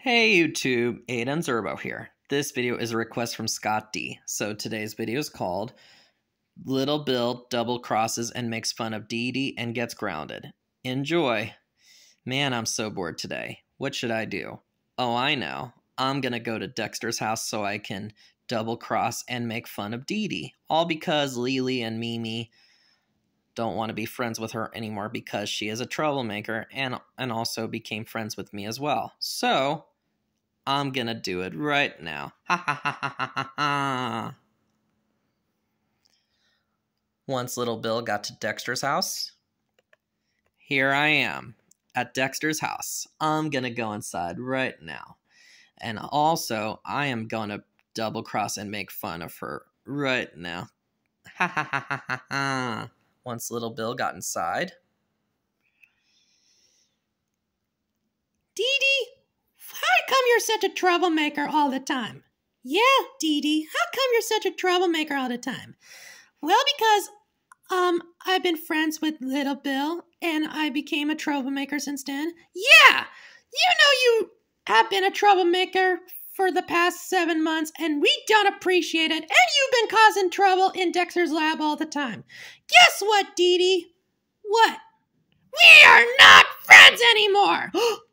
Hey YouTube, Ayden Zerbo here. This video is a request from Scott D. So today's video is called Little Bill Double Crosses and Makes Fun of Dee Dee and Gets Grounded. Enjoy! Man, I'm so bored today. What should I do? Oh, I know. I'm gonna go to Dexter's house so I can double cross and make fun of Dee Dee. All because Lily and Mimi don't want to be friends with her anymore because she is a troublemaker and and also became friends with me as well. So I'm gonna do it right now. Ha ha ha ha ha ha. Once little Bill got to Dexter's house, here I am at Dexter's house. I'm gonna go inside right now. And also, I am gonna double cross and make fun of her right now. Ha ha ha ha ha ha once little Bill got inside. Dee Dee, how come you're such a troublemaker all the time? Yeah, Dee Dee, how come you're such a troublemaker all the time? Well, because um I've been friends with little Bill and I became a troublemaker since then. Yeah, you know you have been a troublemaker for the past seven months, and we don't appreciate it. And you've been causing trouble in Dexter's lab all the time. Guess what, Dee Dee? What? We are not friends anymore. oh,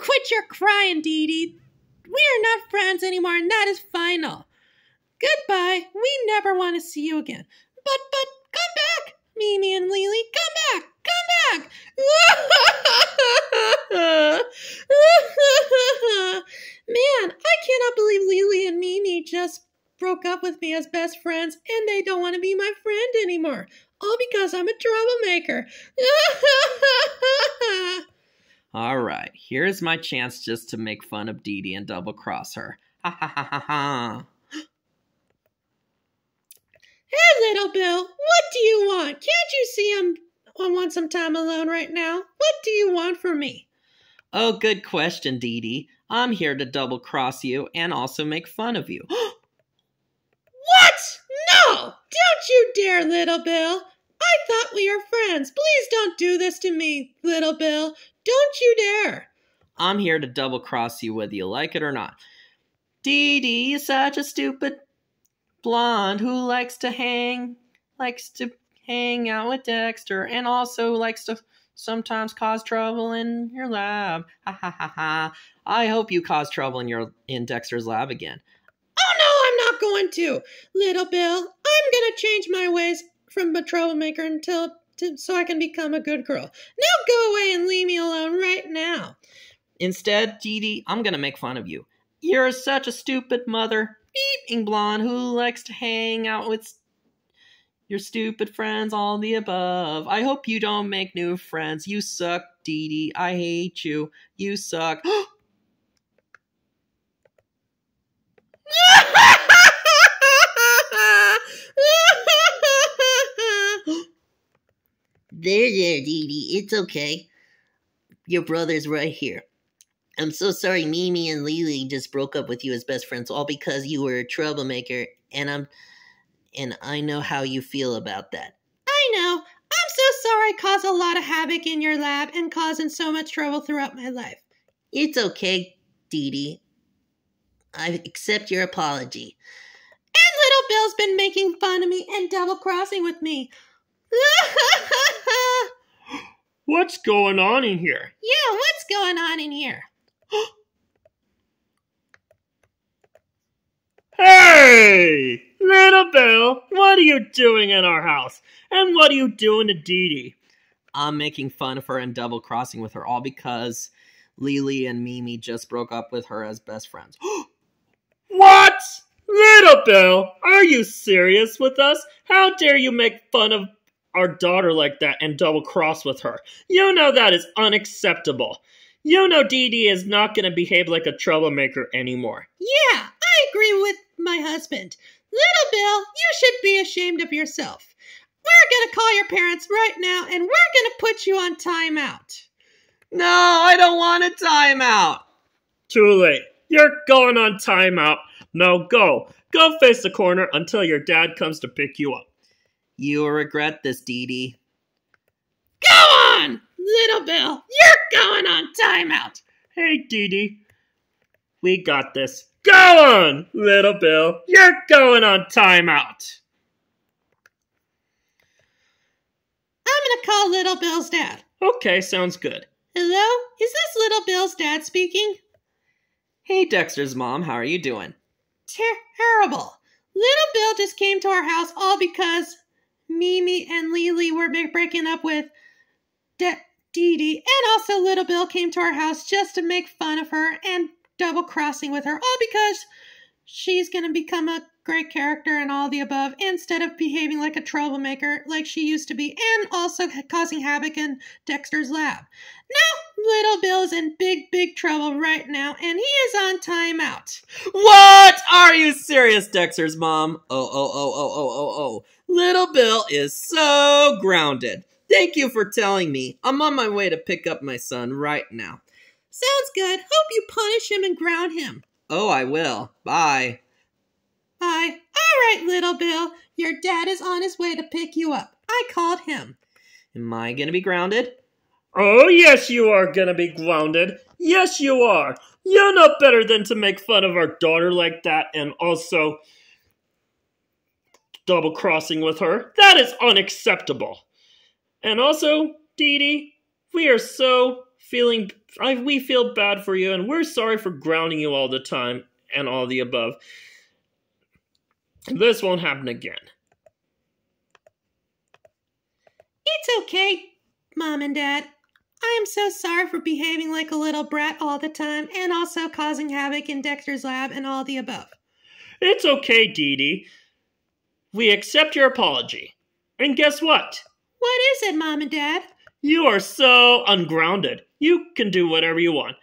quit your crying, Dee Dee. We are not friends anymore, and that is final. Goodbye. We never want to see you again. But, but, come back. Mimi and Lily, come back! Come back! Man, I cannot believe Lily and Mimi just broke up with me as best friends and they don't want to be my friend anymore. All because I'm a troublemaker. All right, here's my chance just to make fun of Dee Dee and double cross her. Ha ha ha ha ha. Hey, little Bill, what do you want? Can't you see I'm, I want some time alone right now? What do you want from me? Oh, good question, Dee Dee. I'm here to double cross you and also make fun of you. what? No! Don't you dare, little Bill. I thought we were friends. Please don't do this to me, little Bill. Don't you dare. I'm here to double cross you whether you like it or not. Dee Dee, you're such a stupid blonde who likes to hang, likes to hang out with Dexter, and also likes to sometimes cause trouble in your lab. Ha ha ha ha. I hope you cause trouble in your in Dexter's lab again. Oh no, I'm not going to, little Bill. I'm gonna change my ways from a troublemaker until to, so I can become a good girl. Now go away and leave me alone right now. Instead, Dee Dee, I'm gonna make fun of you. You're such a stupid mother beeping blonde who likes to hang out with your stupid friends, all the above. I hope you don't make new friends. You suck, Dee Dee. I hate you. You suck. Oh, there, there, Dee Dee. It's okay. Your brother's right here. I'm so sorry Mimi and Lily just broke up with you as best friends all because you were a troublemaker and I'm and I know how you feel about that. I know. I'm so sorry I caused a lot of havoc in your lab and causing so much trouble throughout my life. It's okay, Dee Dee. I accept your apology. And little Bill's been making fun of me and double crossing with me. What's going on in here? Yeah, what's going on in here? hey! Little Bill, what are you doing in our house? And what are you doing to Dee Dee? I'm making fun of her and double crossing with her, all because Lily and Mimi just broke up with her as best friends. what? Little Bill, are you serious with us? How dare you make fun of our daughter like that and double cross with her? You know that is unacceptable. You know Dee Dee is not going to behave like a troublemaker anymore. Yeah, I agree with my husband. Little Bill, you should be ashamed of yourself. We're going to call your parents right now and we're going to put you on timeout. No, I don't want a timeout. Too late. You're going on timeout. Now go. Go face the corner until your dad comes to pick you up. You will regret this, Dee Dee. Go on, little Bill. You're going on timeout. Hey, Dee Dee. We got this. Go on, little Bill. You're going on timeout. I'm gonna call little Bill's dad. Okay, sounds good. Hello? Is this little Bill's dad speaking? Hey, Dexter's mom, how are you doing? Terrible. Little Bill just came to our house all because Mimi and Lily were breaking up with De- Dee Dee, and also Little Bill came to our house just to make fun of her and double crossing with her, all because she's gonna become a great character and all the above instead of behaving like a troublemaker like she used to be and also causing havoc in Dexter's lab. Now, little Bill's in big, big trouble right now and he is on timeout. What? Are you serious, Dexter's mom? Oh, oh, oh, oh, oh, oh, oh. Little Bill is so grounded. Thank you for telling me. I'm on my way to pick up my son right now. Sounds good. Hope you punish him and ground him. Oh, I will. Bye. Bye. All right, little Bill. Your dad is on his way to pick you up. I called him. Am I gonna be grounded? Oh, yes, you are gonna be grounded. Yes, you are. You're not better than to make fun of our daughter like that and also double crossing with her. That is unacceptable. And also, Dee Dee, we are so feeling, I, we feel bad for you and we're sorry for grounding you all the time and all the above. This won't happen again. It's okay, Mom and Dad. I am so sorry for behaving like a little brat all the time and also causing havoc in Dexter's lab and all the above. It's okay, Dee Dee. We accept your apology. And guess what? What is it, Mom and Dad? You are so ungrounded. You can do whatever you want.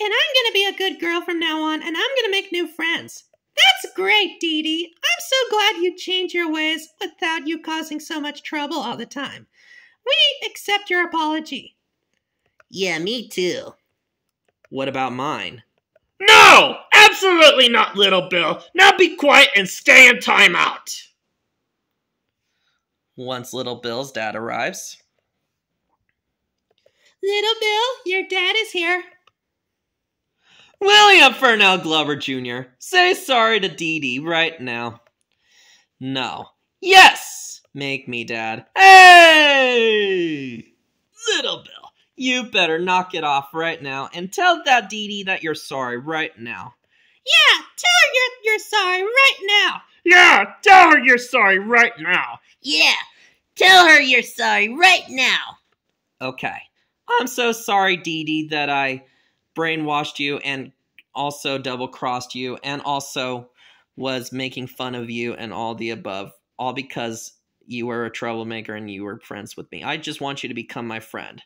And I'm going to be a good girl from now on and I'm going to make new friends. That's great, Dee Dee. I'm so glad you changed your ways without you causing so much trouble all the time. We accept your apology. Yeah, me too. What about mine? No! Absolutely not, little Bill. Now be quiet and stay in timeout. Once little Bill's dad arrives. Little Bill, your dad is here. William Fernell Glover Jr., say sorry to Dee Dee right now. No. Yes! Make me dad. Hey! Little Bill, you better knock it off right now and tell that Dee Dee that you're sorry right now. Yeah, tell her you're, you're sorry right now. Yeah, tell her you're sorry right now. Yeah, tell her you're sorry right now. Okay. I'm so sorry, Dee Dee, that I brainwashed you and also double crossed you and also was making fun of you and all the above, all because you were a troublemaker and you were friends with me. I just want you to become my friend.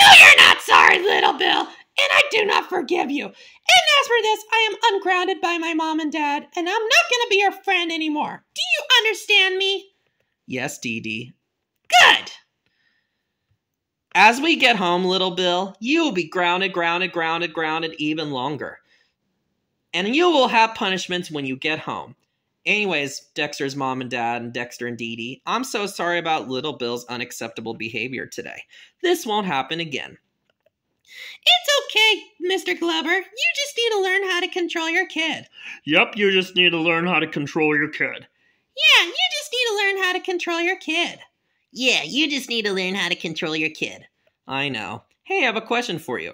No, you're not sorry, little Bill, and I do not forgive you. And as for this, I am ungrounded by my mom and dad, and I'm not going to be your friend anymore. Do you understand me? Yes, Dee Dee. Good. As we get home, little Bill, you will be grounded, grounded, grounded, grounded even longer. And you will have punishments when you get home. Anyways, Dexter's mom and dad, and Dexter and Dee Dee, I'm so sorry about little Bill's unacceptable behavior today. This won't happen again. It's okay, Mr. Glover. You just need to learn how to control your kid. Yep, you just need to learn how to control your kid. Yeah, you just need to learn how to control your kid. Yeah, you just need to learn how to control your kid. I know. Hey, I have a question for you.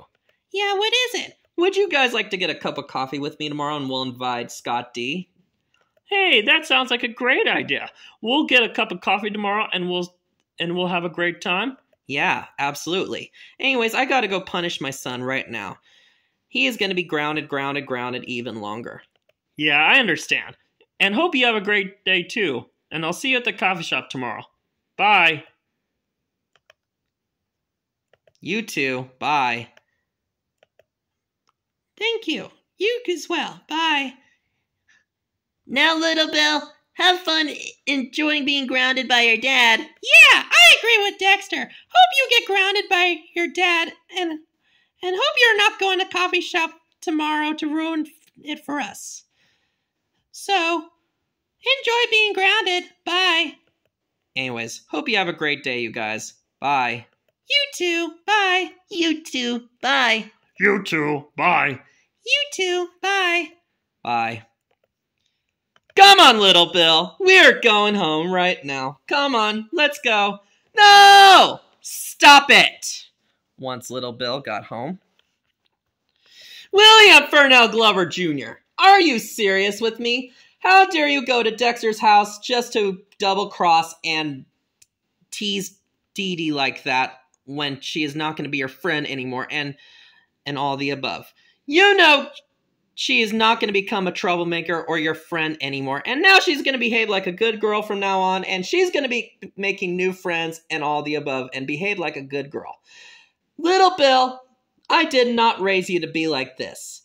Yeah, what is it? Would you guys like to get a cup of coffee with me tomorrow and we'll invite Scott D? Hey, that sounds like a great idea. We'll get a cup of coffee tomorrow and we'll and we'll have a great time. Yeah, absolutely. Anyways, I gotta go punish my son right now. He is gonna be grounded, grounded, grounded even longer. Yeah, I understand. And hope you have a great day too. And I'll see you at the coffee shop tomorrow. Bye. You too. Bye. Thank you. You as well. Bye. Now, little Bill, have fun enjoying being grounded by your dad. Yeah, I agree with Dexter. Hope you get grounded by your dad and and hope you're not going to coffee shop tomorrow to ruin it for us. So, Enjoy being grounded. Bye. Anyways, hope you have a great day, you guys. Bye. You too. Bye. You too. Bye. You too. Bye. You too. Bye. Bye. Come on, little Bill. We're going home right now. Come on, let's go. No! Stop it! Once little Bill got home. William Fernell Glover Jr., are you serious with me? How dare you go to Dexter's house just to double cross and tease Dee Dee like that when she is not going to be your friend anymore and and all the above. You know she is not going to become a troublemaker or your friend anymore. And now she's going to behave like a good girl from now on, and she's going to be making new friends and all the above and behave like a good girl. Little Bill, I did not raise you to be like this.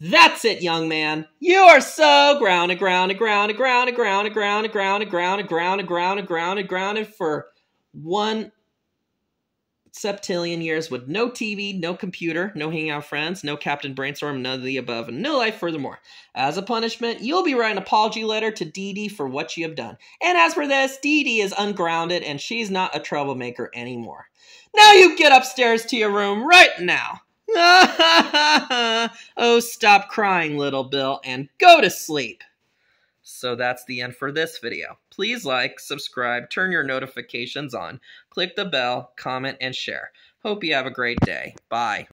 That's it, young man. You are so grounded, grounded, grounded, grounded, grounded, grounded, grounded, grounded, grounded, grounded, grounded, grounded for one septillion years with no TV, no computer, no hanging out friends, no Captain Brainstorm, none of the above, and no life furthermore. As a punishment, you'll be writing an apology letter to Dee Dee for what you have done. And as for this, Dee Dee is ungrounded and she's not a troublemaker anymore. Now you get upstairs to your room right now. oh, stop crying, little Bill, and go to sleep. So that's the end for this video. Please like, subscribe, turn your notifications on, click the bell, comment, and share. Hope you have a great day. Bye.